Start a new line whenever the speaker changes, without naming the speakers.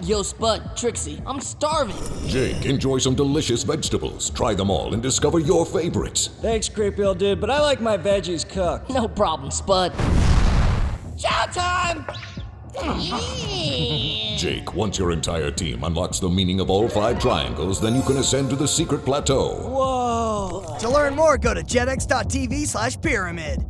Yo, Spud, Trixie, I'm starving.
Jake, enjoy some delicious vegetables. Try them all and discover your favorites.
Thanks, creepy old dude, but I like my veggies cooked.
No problem, Spud.
Chow time!
Jake, once your entire team unlocks the meaning of all five triangles, then you can ascend to the secret plateau.
Whoa!
To learn more, go to jetix.tv slash pyramid.